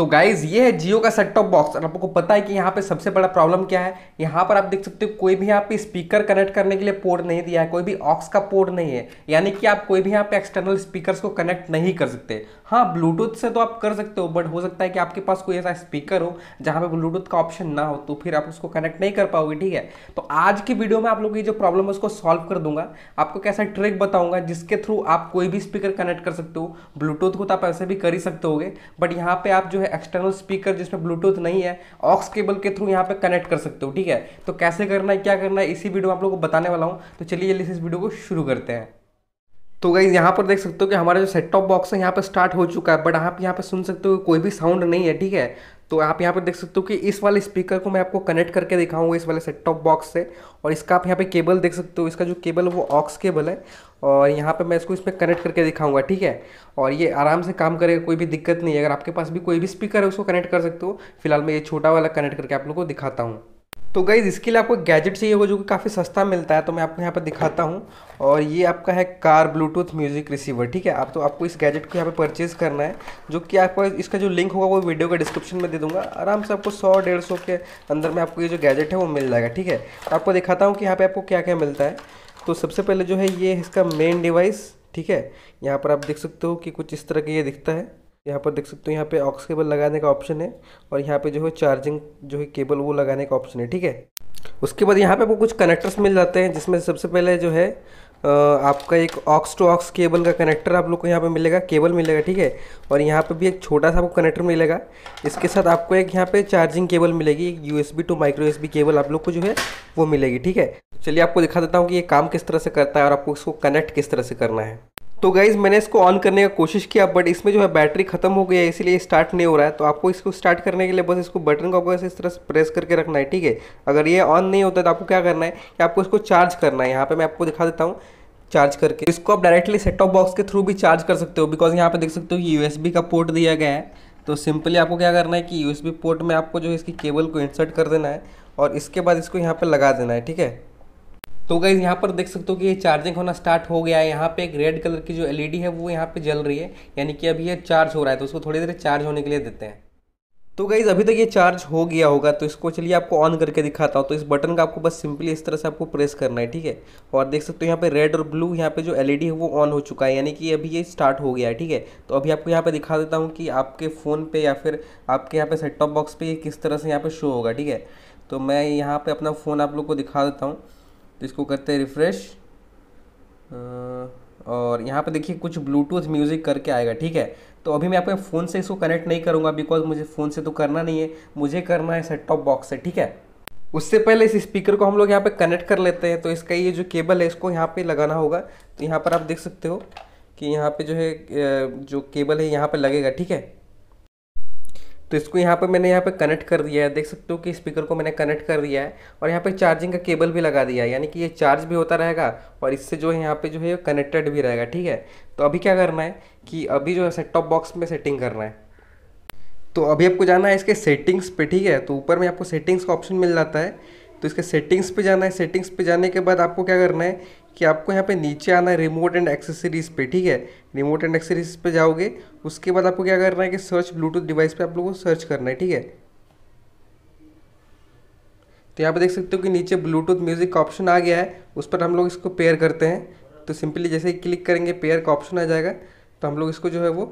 तो गाइज़ ये है जियो का सेट टॉप बॉक्स और आपको पता है कि यहाँ पे सबसे बड़ा प्रॉब्लम क्या है? यहाँ पर आप देख सकते हो, कोई भी यहाँ पे स्पीकर कनेक्ट करने के लिए पोर्ट नहीं दिया है, कोई भी ऑक्स का पोर्ट नहीं है। यानी कि आप कोई भी यहाँ पे एक्सटर्नल स्पीकर्स को कनेक्ट नहीं कर सकते। हाँ ब्लूटूथ से तो आप कर सकते हो बट हो सकता है कि आपके पास कोई ऐसा स्पीकर हो जहाँ पे ब्लूटूथ का ऑप्शन ना हो तो फिर आप उसको कनेक्ट नहीं कर पाओगे, ठीक है? तो आज की वीडियो में आप लोग की जो प्रॉब्लम है, उसको सॉल्व कर दूँगा। आपको कैसा ट्रिक बताऊँगा, जिसके थ्रू आप कोई भी स्पीकर कनेक्ट कर सकते हो। ब्लूटूथ को तो आप ऐसे भी कर ही सकते होगे बट यहाँ पे आप जो है एक्सटर्नल स्पीकर जिसमें ब्लूटूथ नहीं है ऑक्स केबल के थ्रू यहाँ पे कनेक्ट कर सकते हो, ठीक है? तो कैसे करना है, क्या करना है, इसी वीडियो में आप लोगों को बताने वाला हूँ। तो चलिए इस वीडियो को शुरू करते हैं। तो गई यहाँ पर देख सकते हो कि हमारा जो सेट टॉप बॉक्स है, यहाँ पर स्टार्ट हो चुका है बट आप यहाँ पर सुन सकते हो कोई भी साउंड नहीं है, ठीक है? तो आप यहाँ पर देख सकते हो कि इस वाले स्पीकर को मैं आपको कनेक्ट करके दिखाऊँगा इस वाले सेट टॉप बॉक्स से। और इसका आप यहाँ पे केबल देख सकते हो, इसका जो केबल है वो ऑक्स केबल है। और यहाँ पे मैं इसको इसमें कनेक्ट करके दिखाऊँगा, ठीक है? और ये आराम से काम करेगा, कोई भी दिक्कत नहीं है। अगर आपके पास भी कोई भी स्पीकर है, उसको कनेक्ट कर सकते हो। फ़िलहाल मैं ये छोटा वाला कनेक्ट करके आप लोग को दिखाता हूँ। तो गई इसके लिए आपको गैजेट चाहिए होगा जो कि काफ़ी सस्ता मिलता है तो मैं आपको यहाँ पर दिखाता हूँ। और ये आपका है कार ब्लूटूथ म्यूज़िक रिसीवर ठीक है? आप तो आपको इस गैजेट को यहाँ पे परचेज़ करना है, जो कि आपको इसका जो लिंक होगा वो वीडियो के डिस्क्रिप्शन में दे दूँगा। आराम से आपको सौ, डेढ़ सौ के अंदर में आपको ये जो गैजेट है वो मिल जाएगा, ठीक है? तो आपको दिखाता हूँ कि यहाँ पर आपको क्या क्या मिलता है। तो सबसे पहले जो है ये इसका मेन डिवाइस ठीक है? यहाँ पर आप देख सकते हो कि कुछ इस तरह का ये दिखता है। यहाँ पर देख सकते हो, यहाँ पे ऑक्स केबल लगाने का ऑप्शन है और यहाँ पे जो है चार्जिंग जो है केबल वो लगाने का ऑप्शन है, ठीक है? उसके बाद यहाँ पे आपको कुछ कनेक्टर्स मिल जाते हैं, जिसमें सबसे पहले जो है आपका एक ऑक्स टू ऑक्स केबल का कनेक्टर आप लोग को यहाँ पे मिलेगा केबल मिलेगा, ठीक है? और यहाँ पे भी एक छोटा सा आपको कनेक्टर मिलेगा। इसके साथ आपको एक यहाँ पे चार्जिंग केबल मिलेगी, एक U to micro S B cable आप लोग को जो है, वो मिलेगी, ठीक है? चलिए आपको दिखा देता हूँ कि ये काम किस तरह से करता है और आपको इसको कनेक्ट किस तरह से करना है। तो गाइज़ मैंने इसको ऑन करने का कोशिश किया बट इसमें जो है बैटरी खत्म हो गई है, इसीलिए स्टार्ट नहीं हो रहा है। तो आपको इसको स्टार्ट करने के लिए बस इसको बटन को आपको इस तरह से प्रेस करके रखना है, ठीक है? अगर ये ऑन नहीं होता तो आपको क्या करना है? कि आपको इसको चार्ज करना है। यहाँ पे मैं आपको दिखा देता हूँ चार्ज करके। इसको आप डायरेक्टली सेट टॉप बॉक्स के थ्रू भी चार्ज कर सकते हो बिकॉज़ यहाँ पे देख सकते हो कि यूएसबी का पोर्ट दिया गया है। तो सिंपली आपको क्या करना है कि यूएसबी पोर्ट में आपको जो है इसकी केबल को इंसर्ट कर देना है, और इसके बाद इसको यहाँ पर लगा देना है, ठीक है? तो गाइज़ यहाँ पर देख सकते हो कि ये चार्जिंग होना स्टार्ट हो गया है। यहाँ पे एक रेड कलर की जो एलईडी है, वो यहाँ पे जल रही है। यानी कि अभी ये चार्ज हो रहा है तो उसको थोड़ी देर चार्ज होने के लिए देते हैं। तो गाइज़ अभी तक ये चार्ज हो गया होगा तो इसको चलिए आपको ऑन करके दिखाता हूँ। तो इस बटन का आपको बस सिंपली इस तरह से आपको प्रेस करना है, ठीक है? और देख सकते हो यहाँ पे रेड और ब्लू यहाँ पे जो एलईडी है, वो ऑन हो चुका है। यानी कि अभी ये स्टार्ट हो गया है, ठीक है? तो अभी आपको यहाँ पे दिखा देता हूँ कि आपके फ़ोन पे या फिर आपके यहाँ पे सेट टॉप बॉक्स पे ये किस तरह से यहाँ पे शो होगा, ठीक है? तो मैं यहाँ पे अपना फ़ोन आप लोग को दिखा देता हूँ। तो इसको करते हैं रिफ़्रेश और यहाँ पे देखिए कुछ ब्लूटूथ म्यूज़िक करके आएगा, ठीक है? तो अभी मैं अपने फ़ोन से इसको कनेक्ट नहीं करूँगा बिकॉज़ मुझे फ़ोन से तो करना नहीं है। मुझे करना है सेट टॉप बॉक्स से, ठीक है? उससे पहले इस स्पीकर को हम लोग यहाँ पे कनेक्ट कर लेते हैं। तो इसका ये जो केबल है, इसको यहाँ पे लगाना होगा। तो यहाँ पर आप देख सकते हो कि यहाँ पे जो है जो केबल है, यहाँ पे लगेगा, ठीक है? तो इसको यहाँ पर मैंने यहाँ पर कनेक्ट कर दिया है। देख सकते हो कि स्पीकर को मैंने कनेक्ट कर दिया है और यहाँ पर चार्जिंग का केबल भी लगा दिया है। यानी कि ये चार्ज भी होता रहेगा और इससे जो है यहाँ पे जो है कनेक्टेड भी रहेगा, ठीक है? तो अभी क्या करना है कि अभी जो है सेट टॉप बॉक्स में सेटिंग करना है। तो अभी आपको जाना है इसके सेटिंग्स पे, ठीक है? तो ऊपर में आपको सेटिंग्स का ऑप्शन मिल जाता है। तो इसके सेटिंग्स पे जाना है। सेटिंग्स पे जाने के बाद आपको क्या करना है कि आपको यहाँ पे नीचे आना है रिमोट एंड एक्सेसरीज़ पे, ठीक है? रिमोट एंड एक्सेसरीज पे जाओगे, उसके बाद आपको क्या करना है कि सर्च ब्लूटूथ डिवाइस पे आप लोगों को सर्च करना है, ठीक है? तो यहाँ पे देख सकते हो कि नीचे ब्लूटूथ म्यूज़िक का ऑप्शन आ गया है, उस पर हम लोग इसको पेयर करते हैं। तो सिंपली जैसे ही क्लिक करेंगे पेयर का ऑप्शन आ जाएगा तो हम लोग इसको जो है वो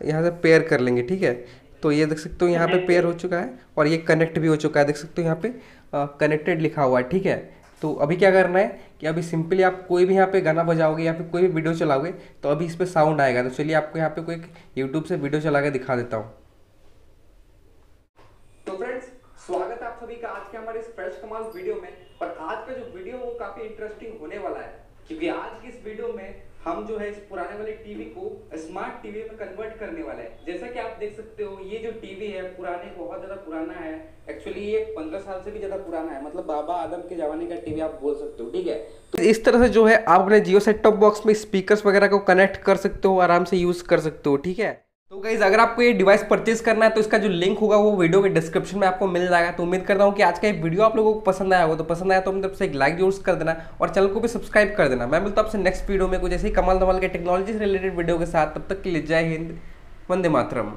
यहाँ से पेयर कर लेंगे, ठीक है? तो ये देख सकते हो यहाँ पे पेयर हो चुका है और ये कनेक्ट भी हो चुका है। देख सकते हो यहाँ पे कनेक्टेड लिखा हुआ है ठीक है? तो अभी क्या करना है कि अभी सिंपली आप कोई भी यहाँ पे गाना बजाओगे या फिर कोई भी वीडियो चलाओगे तो अभी इस पर साउंड आएगा। तो चलिए आपको यहाँ पे कोई यूट्यूब से वीडियो चला के दिखा देता हूँ। तो फ्रेंड्स स्वागत है आप सभी का आज के हमारे इस फ्रेश कमाल वीडियो में। और आज का जो वीडियो वो काफ़ी इंटरेस्टिंग होने वाला है क्योंकि आज की इस वीडियो में हम जो है इस पुराने वाले टीवी को स्मार्ट टीवी में कन्वर्ट करने वाले हैं। जैसा कि आप देख सकते हो, ये जो टीवी है, पुराने, बहुत ज़्यादा पुराना है। एक्चुअली ये पंद्रह साल से भी ज़्यादा पुराना है। मतलब बाबा आदम के जमाने का टीवी आप बोल सकते हो, ठीक है? तो इस तरह से जो है, आप अपने जियो सेट टॉप बॉक्स में स्पीकर वगैरह को कनेक्ट कर सकते हो, आराम से यूज़ कर सकते हो, ठीक है? तो गाइज़ अगर आपको ये डिवाइस परचेज करना है तो इसका जो लिंक होगा, वो वीडियो के डिस्क्रिप्शन में आपको मिल जाएगा। तो उम्मीद करता हूँ कि आज का ये वीडियो आप लोगों को पसंद आया होगा। तो पसंद आया तो मतलब से एक लाइक ज़रूर कर देना और चैनल को भी सब्सक्राइब कर देना। मैं मिलता हूँ आपसे नेक्स्ट वीडियो में कुछ ऐसे ही कमल धमाल के टेक्नोलॉजी से रिलेटेड वीडियो के साथ। तब तक के लिए जय हिंद, वंदे मातरम।